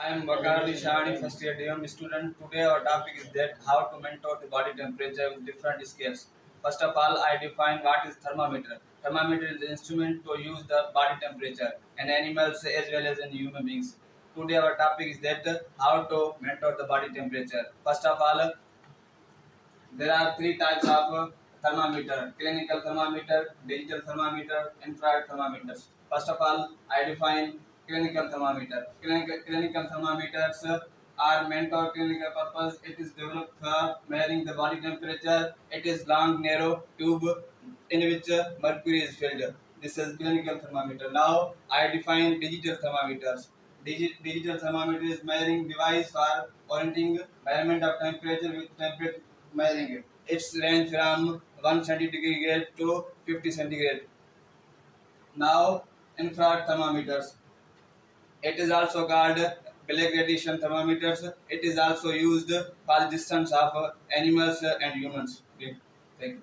I am Bakari Shahani, first year DM student. Today our topic is that how to monitor the body temperature with different scales. First of all, I define what is thermometer. Thermometer is the instrument to use the body temperature in animals as well as in human beings. Today our topic is that how to monitor the body temperature. First of all, there are three types of thermometer: clinical thermometer, digital thermometer, infrared thermometers. First of all, I define clinical thermometer. Clinical, clinical thermometers are meant for clinical purpose. It is developed for measuring the body temperature. It is long, narrow tube in which mercury is filled. This is clinical thermometer. Now I define digital thermometers. Digi digital thermometer is measuring device for orienting measurement of temperature with temperature measuring. Its range from 1 centigrade to 50 centigrade. Now infrared thermometers. It is also called black radiation thermometers. It is also used for distance of animals and humans. Okay. Thank you.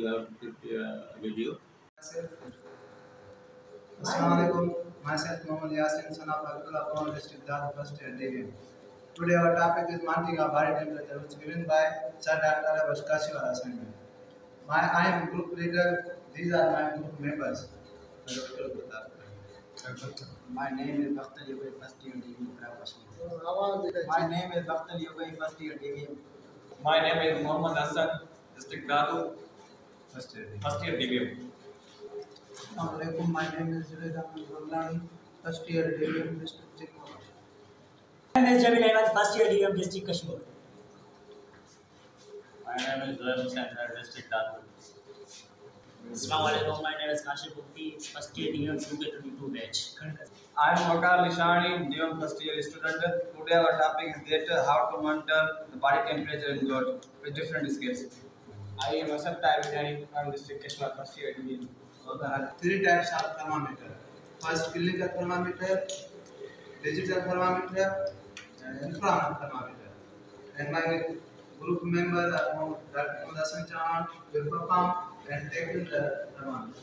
You have prepared a video. Assalamualaikum. Myself Mohammad Yasin, son of Alkula Common District, Dad, first year DVM. Today our topic is mounting of body temperature, which is given by Sir Dr. Abashkashi Assignment. My I am group leader. These are my group members. My name is Bakhtar Yogai, first year DVM from Kashmir. My name is Bakhtar Yogai, first year DVM. My name is Mohammad Hassan, District Dadu, First year. first year DBM. Assalamualaikum. My name is Zubair Ahmed Gulani, first year DVM district Chikmagalur. My name is Jamil Ahmed, first year DVM district Kashmir. My name is Zohaib Hussain, District Dadu. Assalamualaikum. My name is Kashif Mufti, first year DVM UK22 batch. I am Wakar Lishani, DM first year student. Today our topic is that how to monitor the body temperature in blood with different scales. I am Asad Taibidani from District Kashmir, first year DBM. There are three types of thermometer. First, clinical thermometer, digital thermometer, and infrared thermometer. And my group members are Mohammed Dr. Mohammed Hassan Chauhan, will perform the thermometer.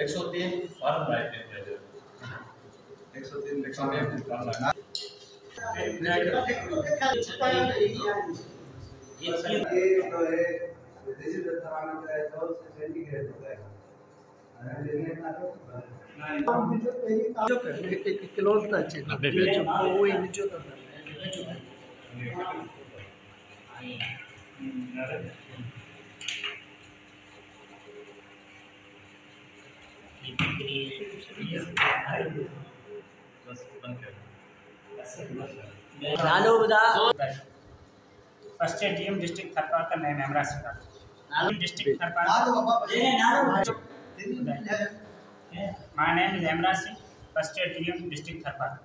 एक सौ तीन form right temperature 103 एक सौ तीन form right ये जो है विदेशी दस्तरा में कराए तो उससे ट्रेनिंग है तो क्लोज टच है लालू बुदा फ़र्स्ट डीएम डिस्ट्रिक्ट थरपाल का मैं मेमरा से Lalu district Tharpal my name is Hemra Singh first DM district Tharpal